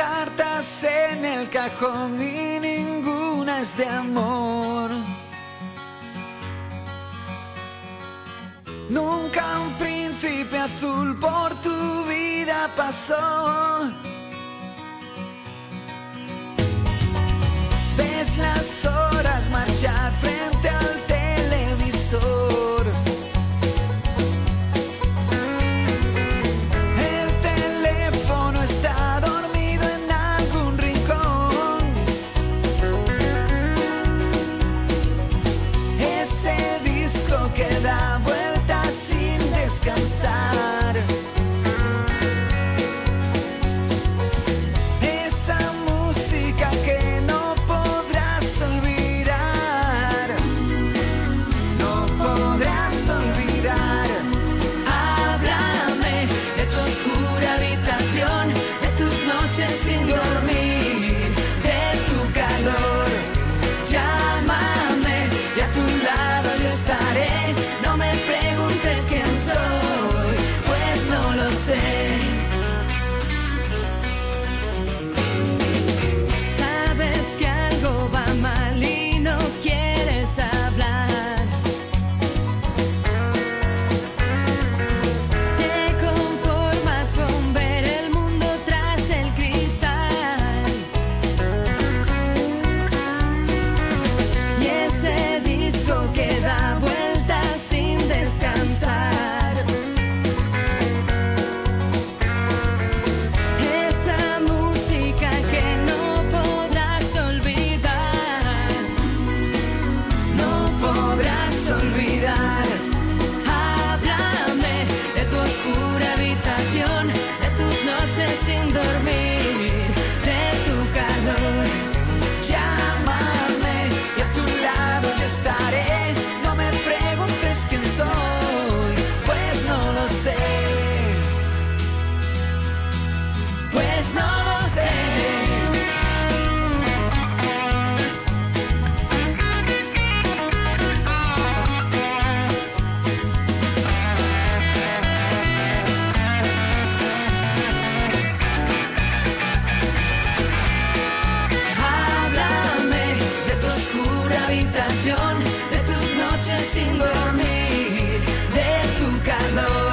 cartas en el cajón y ninguna es de amor. Nunca un príncipe azul por tu vida pasó. Ves las horas marchar frente. Pues no sé. Háblame de tu oscura habitación, de tus noches sin dormir, de tu calor.